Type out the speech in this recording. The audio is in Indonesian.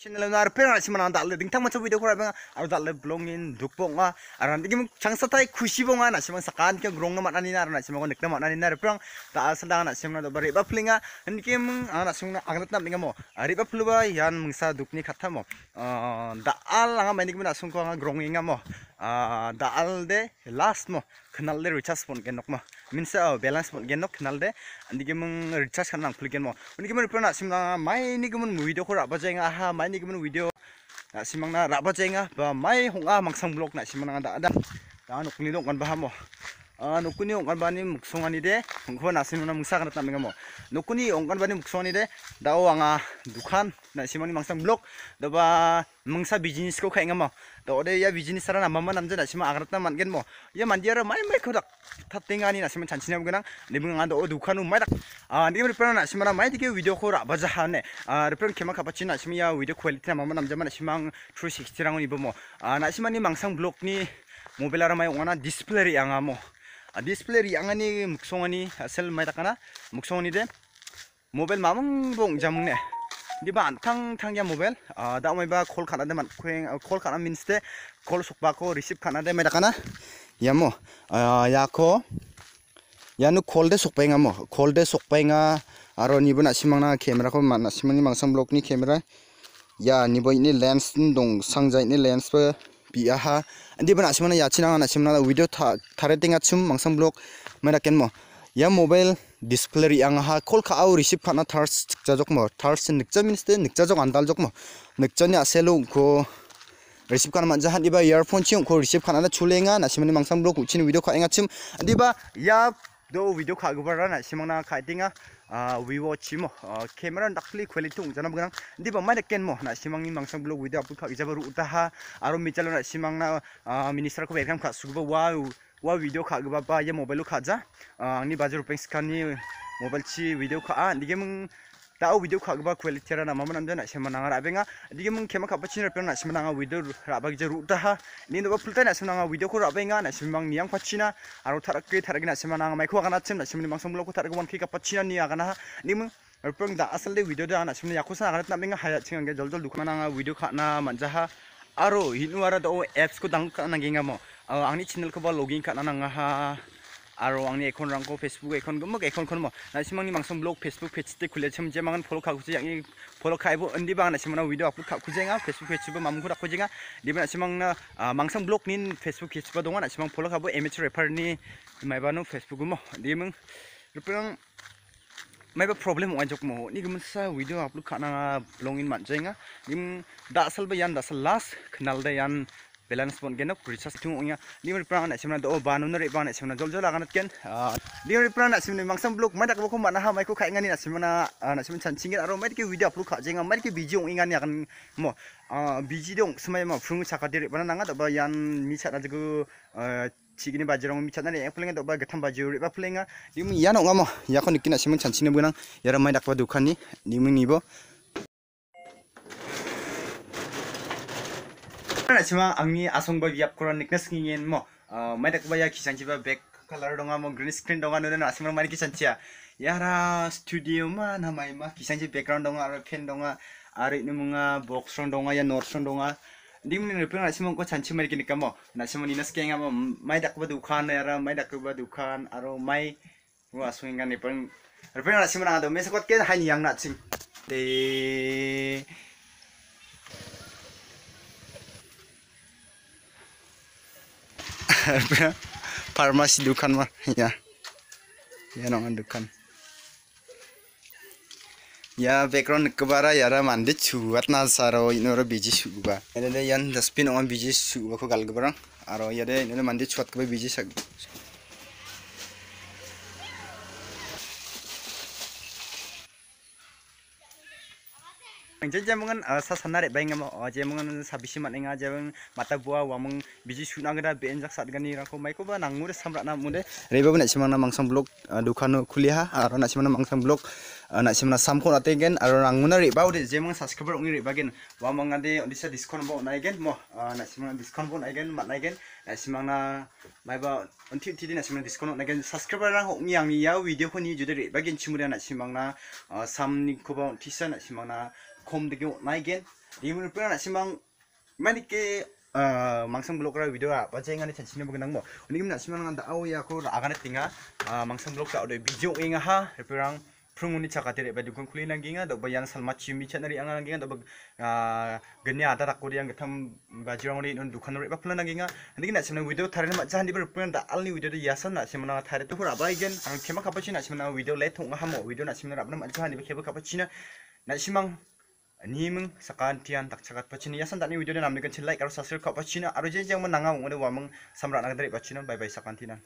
channel na repair na simana dalle ding tang macam video ko rabang aro dalle blong in dukpong nga. Aro nanti kim changsa tai khushi bonga na. Simang sakan ke grong na matani na na simang nek na matani na repair ta asal na simang na bari ba flinga nanti kim ana simang na aglat na minga mo ari ba yan mungsa dukni khatha mo da al nga maini kim na sung ko nga grong inga mo da al de last mo kenal de recharge pon genok mo minsa balance pon genok kenal de nanti kim recharge kan nang fligen mo nanti kim repair na simang mai ni kim video ko raba jeng aha mai ni gimun video. Na simang na raba jenga ba mai honga mangsang blok na simang na da da da. Nuk ni dong kan bahamo nukuni ongkan bani muksongani de hongko na simang na mungsa kan tameng mo nukuni ongkan bani muksongani de dao anga dukan na simang ni mangsang blok da ba mungsa business ko khainga mo da ode ya business sara na mama namje na simang agrat na mangen mo ya mandiara mai mai khodak tatengani na simang chanchina buganang nebung anga do dukanu mai dak ah ni repren na simang na mai dike video ko ra baja hane repren kema kapachi na simang ya video quality na mama namje na simang 360 rangon ibo mo ah na simang ni mangsang blok ni mobile ara mai display ri anga 디스플레이 양아니 묵송아니 셀 마이다카나 묵송아니데 모벨 마몽봉 자몽네 디바 안탕 탕야 모벨 아 다마이바 콜 카나데 만 쿠엥 콜 카나 민스테 콜 속바코 리십 카나데 마이다카나 야모 아 야코 야누 콜데 속뱅아 모 콜데 속뱅아 아로 니브 나시망나 카메라코 만 나시망니 망상 블록니 카메라 야 니보 이니 렌스 동 상자 이니 렌스 aha andi bana simana ya china na simana video tha thare tinga chum mangsam blog mena ken mo ya mobile display ri ang ha kol kha au receive khana thars cha jok mo thars nikcha min ste nikcha jok andal jok mo nikcha ni aselu ko receive kana manja handi ba earphone chi ko receive khana na chulenga na simani mangsam blog uchin video kha enga chum andi ba ya do video kha gubara na simana kha tinga vivo chimo camera dakli quality ung jana bang di ba mai ken mo na simang ni mangsang blog video upload kha ijaba ru utaha aro michalo na simang na minister ko welcome kha suba wa wa video kha gba ba ye mobile kha ja angni bajar rupees khani mobile chi video kha dige mung ta video kha ba quality ra na ma nam jana sema nanga rabenga dige mung khema khapa chinra pe na sema nanga video rabag je ruta ha ni no full ta na sema nanga video ko rabenga na sema mang niang phachina aro tharak ke tharak na sema nanga mai kho kana chem na sema mang som lo ko tharak wan ki ka phachina ni agana ni mung अर्पंग दा असल दे वीडियो दा ना सिमने याको सा आगत ना मेंगा हाया छिंग गे जल्दल दुखना ना वीडियो खाना मनजाहा आरो हिनुआरा दो एप्स को दंग ना गेंगा मो आंनि चैनल को बा लॉगिन खाना नांगा हा आरो आंनि एकाउन्ट रांखौ फेसबुक एकाउन्ट मग एकाउन्ट खन म नासिमांनि मांसं ब्लग फेसबुक पेज ते खुले छम जे मांगन फलो खाखुजे आंनि फलो खाइबो ओन्दि बां नासिमांना भिडिअ आपलोड खाखुजेङा फेसबुक पेजबो मामुखौ राखुजेङा दिबो नासिमांना मांसं ब्लग नि फेसबुक पेजबो दङ नासिमां फलो खाबो एमएच रेफारनि माइबानो फेसबुक म दिमों रुपं माइबा प्रब्लेम वाइजक महो नि गमसा भिडिअ आपलोड खानाङा ब्लग इन मानजेङा दिम दासल बयान दासल लास्ट खनाल दयान belan spon genok prisas tung unya nimar pran asimna do banun re ban asimna jol jol aganat ken nimar pran asimna mangsam blok madak boku mana ha mai ko khai ngani asimna na simin chan chingen aro maiki video upload kha jenga mai ke video ingani agan mo 비지 동 스마이마 풍 차가들 바나 나가 더바 얀 미차나 그 지기니 바지랑 미차나 애플링에 더바 같은 바지 우리 바플링아 님은 야노가 뭐 야코 느끼나 심은 찬치는 분랑 여러 마이 닥바 두칸니 ni 이버 sima angni asong ba biap koran nikna skingen mo mai dakwa ya kisanchi ba back color donga mo green screen donga no na asing mai kisanchi ya yara studio ma na mai ma kisanchi background donga aro pen donga ari ni munga box rong donga ya north rong donga dim ni repeng na simong ko chanchi mari kini kamo na simong ni nas kenga mo mai dak ba dukan ya ra mai dak ba dukan aro mai wa swinga ni peng repeng na simong na do mes kot ke hai yang na ching te farmasi dukan mah ya ya nongan dukan ya background kebara ya raman de chuat na saro inoro biji suba ele yan dustbin on biji suba ko gal gebarang aro ya de ini mandi chuat ke biji sak Jadi jamungan sa sanare bayang mo jamungan sa bisi mat nga jamung mata buah wamung biji suna gada benjak sat gani rako mai ko ba nangur samrak na munde reba na simang na mangsang blok dukano kuliah aro na simang na mangsang blok nasimna samko nategen aro rangmuna reba de jemang subscriber ungi reba gen wamang on odisa discount bo naigen mo nasimna discount bo naigen mat naigen nasimna maiba on ti ti din nasimna discount naigen subscriber rang ungi yangi ya video ko ni jude reba gen chimura nasimna samni ko ba tisa nasimna kom de ge naigen dimun pe nasimang manike 망상 블록라 비디오야 빠쟁아니 찬치네 보근당 뭐 오늘 김나 심한 간다 아오야 코 아가네 띵아 망상 블록다 어디 비디오 잉아 하 rang prung uni caka tere ba dukun kuli nang ginga do bayang salma chimi chanari anga nang ginga do uh, genya ada takuri yang getam bajirang uni un dukan re ba pula nang ginga nanti nak simang video tarin mak jahan di berpurang da alni video di yasan nak simang tare tu hura ba igen ang kema kapachi nak simang video le thong hamo video nak simang rabna jahan di keba kapachi na nak simang nimung sakan tian tak cakat pacini yasan tani video dan kan like aro subscribe kau pacina aro jen jang menangau ngode wameng samrak nang dari pacina bye bye sakan tinan